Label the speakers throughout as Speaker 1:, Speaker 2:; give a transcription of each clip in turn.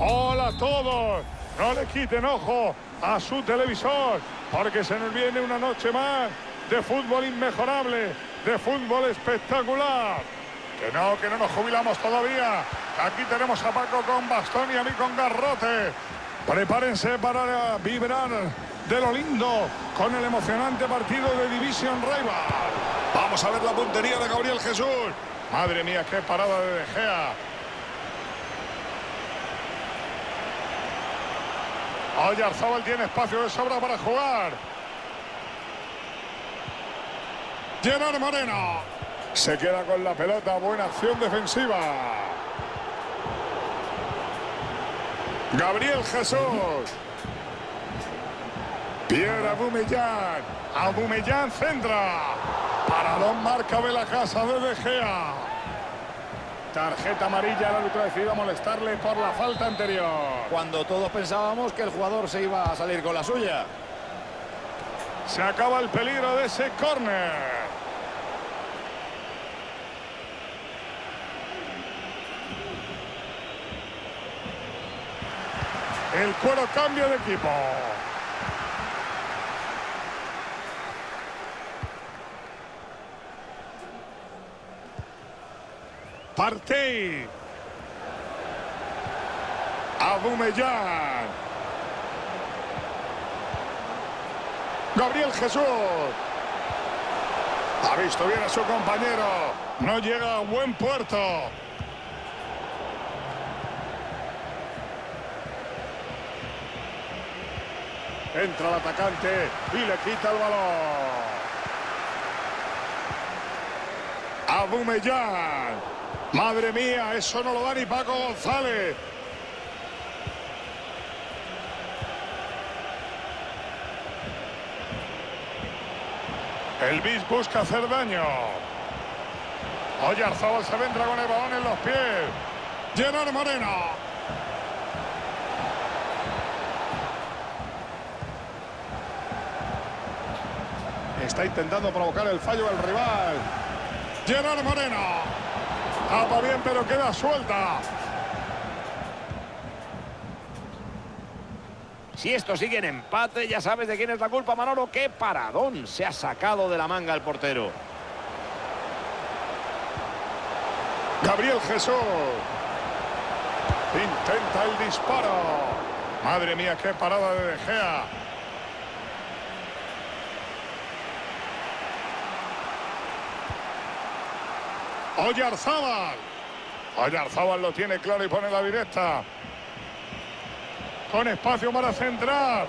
Speaker 1: Hola a todos, no le quiten ojo a su televisor, porque se nos viene una noche más de fútbol inmejorable, de fútbol espectacular. Que no, que no nos jubilamos todavía. Aquí tenemos a Paco con bastón y a mí con garrote. Prepárense para vibrar de lo lindo con el emocionante partido de Division Rival. Vamos a ver la puntería de Gabriel Jesús. Madre mía, qué parada de De Gea. Oyarzábal tiene espacio de sobra para jugar. Gerard Moreno. Se queda con la pelota. Buena acción defensiva. Gabriel Jesús. Pierre Abumellán. Abumellán centra. Paradón marca de la casa de De Gea. Tarjeta amarilla, el árbitro ha decidido molestarle por la falta anterior.
Speaker 2: Cuando todos pensábamos que el jugador se iba a salir con la suya.
Speaker 1: Se acaba el peligro de ese córner. El cuero cambia de equipo. Partey. Abumellán. Gabriel Jesús. Ha visto bien a su compañero. No llega a buen puerto. Entra el atacante y le quita el balón. Abumellán. Madre mía, eso no lo da ni Paco González. El bis busca hacer daño. Oyarzábal se vendrá con el balón en los pies. Gerard Moreno. Está intentando provocar el fallo del rival. Gerard Moreno. Tapa bien, pero queda suelta.
Speaker 2: Si esto sigue en empate, ya sabes de quién es la culpa, Manolo. ¡Qué paradón! Se ha sacado de la manga el portero.
Speaker 1: Gabriel Jesús. Intenta el disparo. Madre mía, qué parada de De Gea. Oyarzábal. Oyarzábal lo tiene claro y pone la directa. Con espacio para centrar.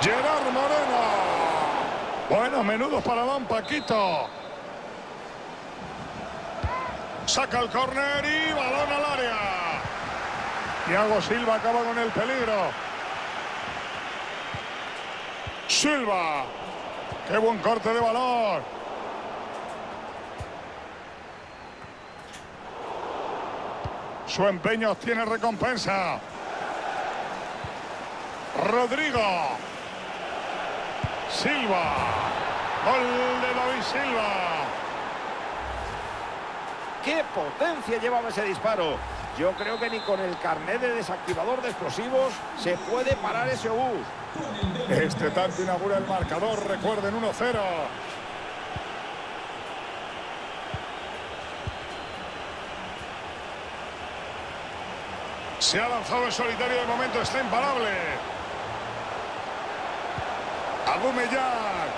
Speaker 1: Gerard Moreno. Buenos menudos para Don Paquito. Saca el córner y balón al área. Thiago Silva acaba con el peligro. Silva. Qué buen corte de balón. Su empeño tiene recompensa. Rodrigo. Silva. Gol de David Silva.
Speaker 2: ¡Qué potencia llevaba ese disparo! Yo creo que ni con el carnet de desactivador de explosivos se puede parar ese obús.
Speaker 1: Este tanto inaugura el marcador. Recuerden 1-0. Se ha lanzado en solitario de momento, está imparable. Abumellán.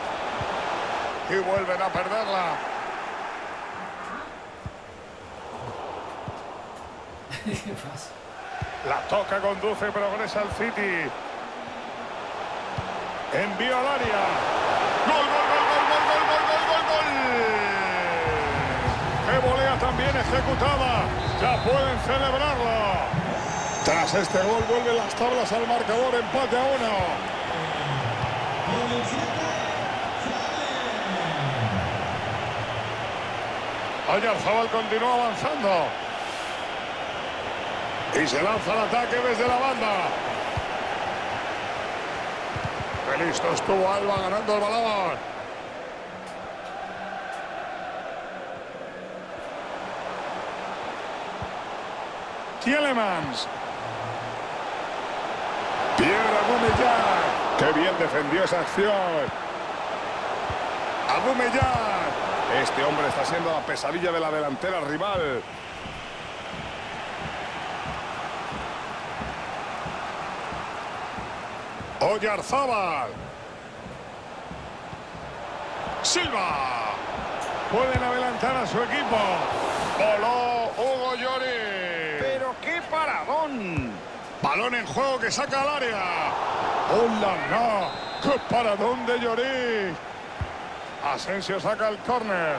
Speaker 1: Y vuelven a perderla.
Speaker 3: ¿Qué pasa?
Speaker 1: La toca, conduce, progresa el City. Envío al área. ¡Gol, gol, gol, gol, gol, gol, gol, gol, gol, gol! ¡Qué volea también ejecutada! ¡Ya pueden celebrarlo! Tras este gol vuelven las tablas al marcador, empate a uno. Oyarzabal continúa avanzando. Y se lanza el ataque desde la banda. Listo estuvo Alba ganando el balón. Tielemans. Qué bien defendió esa acción. Abumellán. Este hombre está siendo la pesadilla de la delantera rival. Oyarzábal. Silva. Pueden adelantar a su equipo. Voló Hugo Lloris. Balón en juego que saca al área. ¡Hola, no! ¡Qué paradón de Lloris! Asensio saca el córner.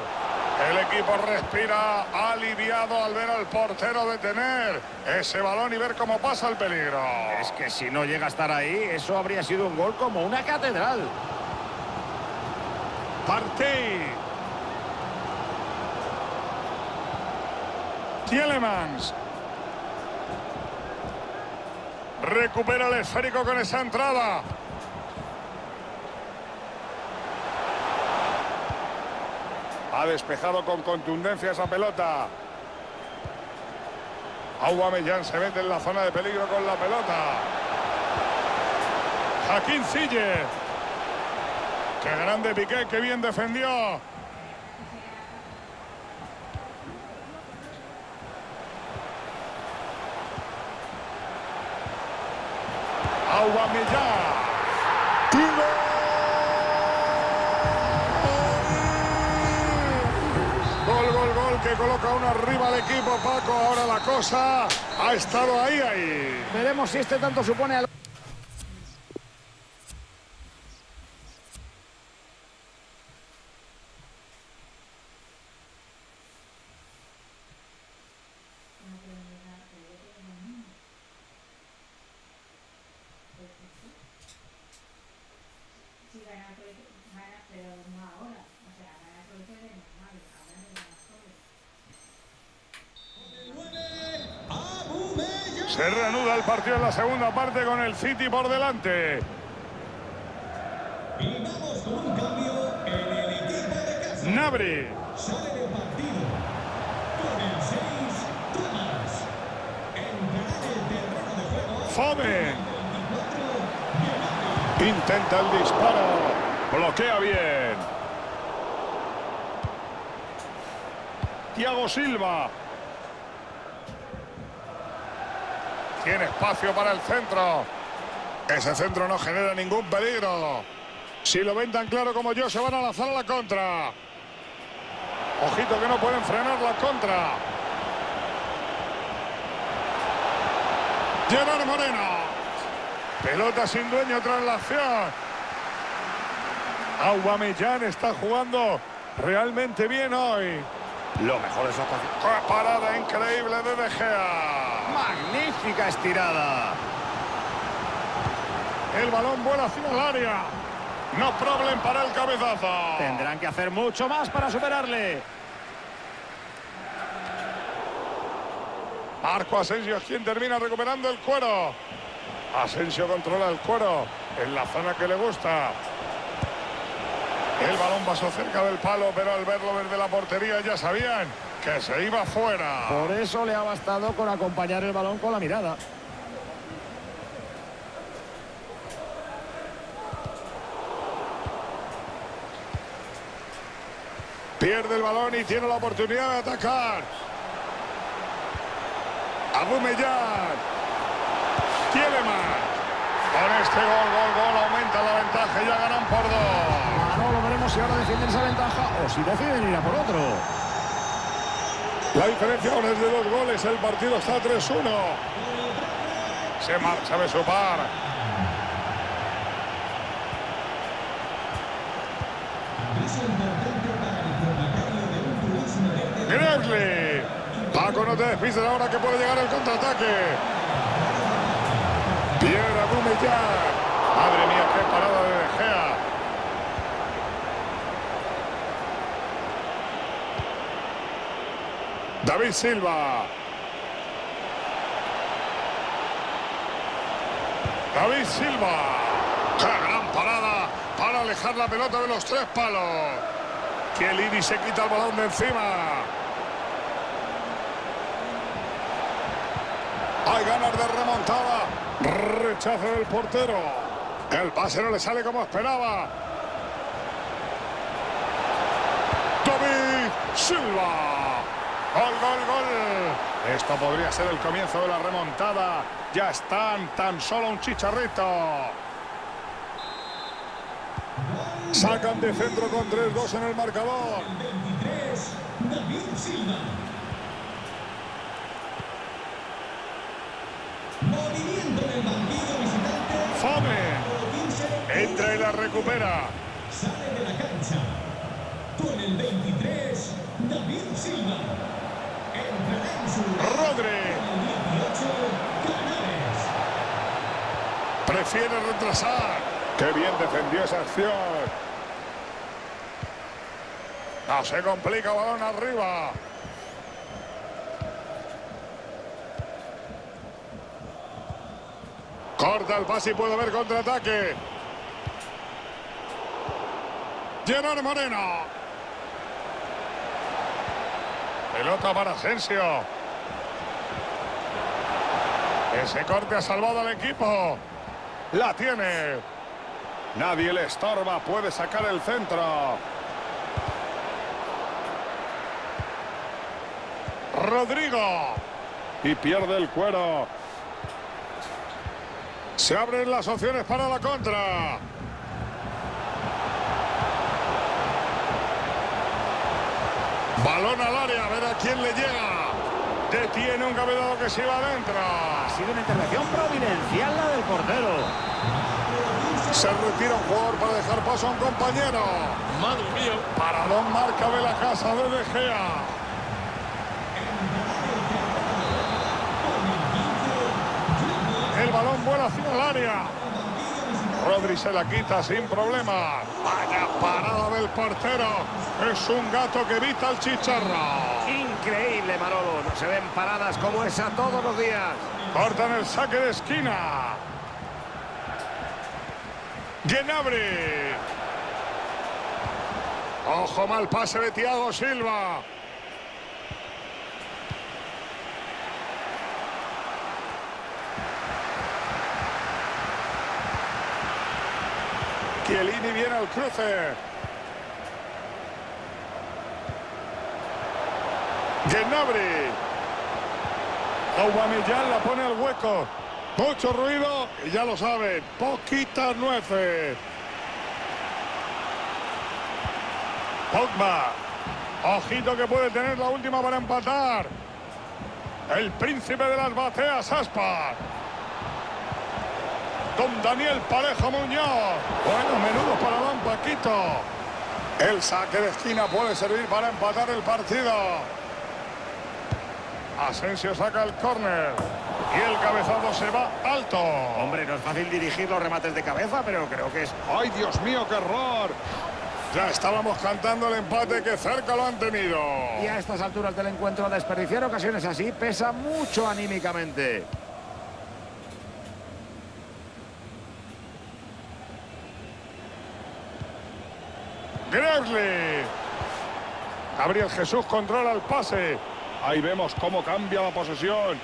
Speaker 1: El equipo respira aliviado al ver al portero detener ese balón y ver cómo pasa el peligro.
Speaker 2: Es que si no llega a estar ahí, eso habría sido un gol como una catedral.
Speaker 1: Partey. Tielemans. Recupera el esférico con esa entrada. Ha despejado con contundencia esa pelota. Aubameyang se mete en la zona de peligro con la pelota. Jaquín Sille. Qué grande Piqué, qué bien defendió. Aubameyang. Gol, gol, gol que coloca uno arriba al equipo Paco. Ahora la cosa ha estado ahí, ahí.
Speaker 2: Veremos si este tanto supone al...
Speaker 4: Sí, gana el colegio, gana, pero no ahora. O sea, gana el colegio de normal, ahora de más jóvenes.
Speaker 1: Se reanuda el partido en la segunda parte con el City por delante.
Speaker 5: Y vamos con un cambio en el equipo de casa.
Speaker 1: Nabri.
Speaker 5: Sale del partido con el 6, Thomas. Entrará en el terreno de juego. 24,
Speaker 1: Intenta el disparo. Bloquea bien. Thiago Silva. Tiene espacio para el centro. Ese centro no genera ningún peligro. Si lo ven tan claro como yo, se van a lanzar a la contra. Ojito que no pueden frenar la contra. Gerard Moreno. Pelota sin dueño tras la acción. Aubameyang está jugando realmente bien hoy.
Speaker 2: Lo mejor es.
Speaker 1: ¡Qué parada increíble de De Gea!
Speaker 2: Magnífica estirada.
Speaker 1: El balón vuela hacia el área. No problem para el cabezazo.
Speaker 2: Tendrán que hacer mucho más para superarle.
Speaker 1: Marco Asensio es quien termina recuperando el cuero. Asensio controla el cuero en la zona que le gusta. El balón pasó cerca del palo, pero al verlo desde la portería ya sabían que se iba fuera.
Speaker 2: Por eso le ha bastado con acompañar el balón con la mirada.
Speaker 1: Pierde el balón y tiene la oportunidad de atacar. Abumellán. Tielemans. Con este gol, gol, gol, aumenta la ventaja y ya ganan por dos.
Speaker 2: Manolo, veremos si ahora defienden esa ventaja o si deciden ir a por otro.
Speaker 1: La diferencia ahora es de dos goles, el partido está 3-1. Se marcha de su par. Gresley. Paco, no te despistes ahora que puede llegar el contraataque. Pierre Abumellán. Madre mía, qué parada De Gea. David Silva. David Silva. ¡Qué gran parada para alejar la pelota de los tres palos. Chiellini se quita el balón de encima. Hay ganas de remontada. Rechazo del portero. El pase no le sale como esperaba. David Silva. Gol, gol, gol. Esto podría ser el comienzo de la remontada. Ya están tan solo un chicharrito. Sacan de centro con 3-2 en el marcador.
Speaker 5: 23, David Silva. Movimiento del banquillo visitante.
Speaker 1: Foden.
Speaker 5: 15,
Speaker 1: Entra y la recupera.
Speaker 5: Sale de la cancha. Con el 23, David Silva. Entrará en su lugar
Speaker 1: Rodri.
Speaker 5: con el 18, Canales.
Speaker 1: Prefiere retrasar. Qué bien defendió esa acción. No se complica, balón arriba. Corta el pase y puede haber contraataque. Gerard Moreno. Pelota para Asensio. Ese corte ha salvado al equipo. La tiene. Nadie le estorba. Puede sacar el centro. Rodrigo. Y pierde el cuero. Se abren las opciones para la contra. Balón al área, a ver a quién le llega. Detiene un cabezado que se iba adentro.
Speaker 2: Ha sido una intervención providencial la del portero.
Speaker 1: Se retira un jugador para dejar paso a un compañero.
Speaker 6: Madre mía.
Speaker 1: Paradón marca de la casa de De Gea. El balón vuela hacia el área. Rodri se la quita sin problema. Vaya parada del portero. Es un gato que evita el chicharro.
Speaker 2: Increíble, Manolo. No se ven paradas como esa todos los días.
Speaker 1: Cortan el saque de esquina. Gnabry. Ojo mal pase de Thiago Silva. Chiellini viene al cruce. Gnabry. Aubameyang la pone al hueco. Mucho ruido y ya lo saben, poquitas nueces. Pogba. Ojito que puede tener la última para empatar. El príncipe de las bateas, Aspas. Don Daniel Pareja Muñoz. Bueno, menudo para Don Paquito. El saque de esquina puede servir para empatar el partido. Asensio saca el córner. Y el cabezado se va alto.
Speaker 2: Hombre, no es fácil dirigir los remates de cabeza, pero creo que es...
Speaker 1: ¡Ay, Dios mío, qué error! Ya estábamos cantando el empate que cerca lo han tenido.
Speaker 2: Y a estas alturas del encuentro desperdiciar ocasiones así pesa mucho anímicamente.
Speaker 1: Gresley. Gabriel Jesús controla el pase. Ahí vemos cómo cambia la posesión.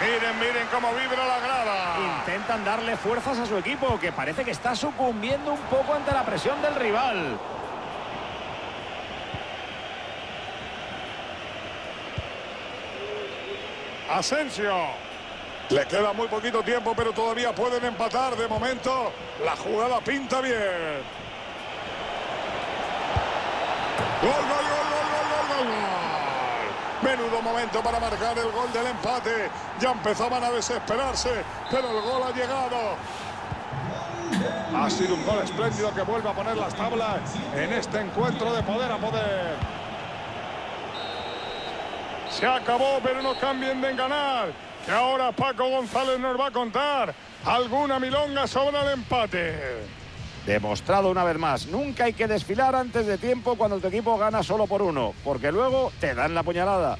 Speaker 1: Miren, miren cómo vibra la grada.
Speaker 2: Intentan darle fuerzas a su equipo, que parece que está sucumbiendo un poco ante la presión del rival.
Speaker 1: Asensio. Le queda muy poquito tiempo, pero todavía pueden empatar. De momento, la jugada pinta bien. Gol, gol, gol, gol, gol, gol, gol. Menudo momento para marcar el gol del empate. Ya empezaban a desesperarse, pero el gol ha llegado. Ha sido un gol espléndido que vuelve a poner las tablas en este encuentro de poder a poder. Se acabó, pero no cambien de enganar. Que ahora Paco González nos va a contar alguna milonga sobre el empate.
Speaker 2: Demostrado una vez más, nunca hay que desfilar antes de tiempo cuando tu equipo gana solo por uno, porque luego te dan la puñalada.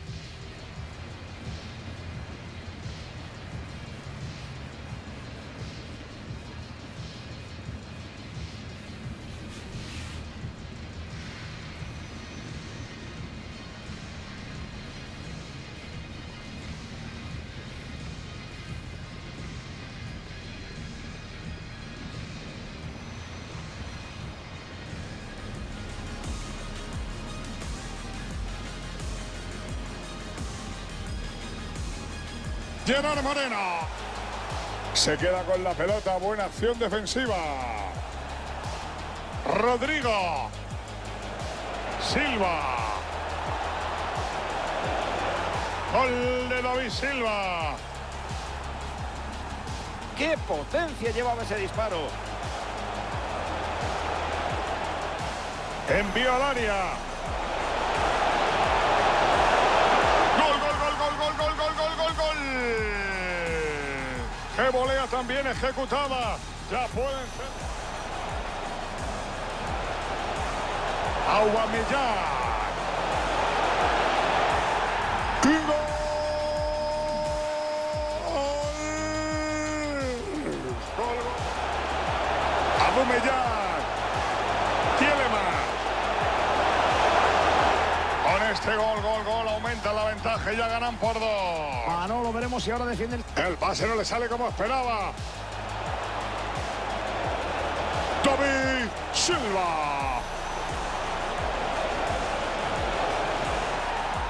Speaker 1: Gerard Moreno. Se queda con la pelota. Buena acción defensiva. Rodrigo. Silva. Gol de David Silva.
Speaker 2: ¡Qué potencia llevaba ese disparo!
Speaker 1: Envío al área. Qué volea también ejecutada. Ya pueden ser. Gol. Aubameyang. Tielemans. Con este gol, gol, gol, aumenta la ventaja y ya ganan por dos.
Speaker 2: Manolo, veremos si ahora defiende el...
Speaker 1: El pase no le sale como esperaba. David Silva.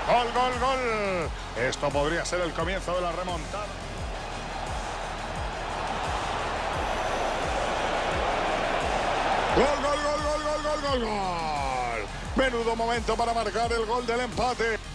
Speaker 1: Gol, gol, gol. Esto podría ser el comienzo de la remontada. Gol, gol, gol, gol, gol, gol, gol, gol. Menudo momento para marcar el gol del empate.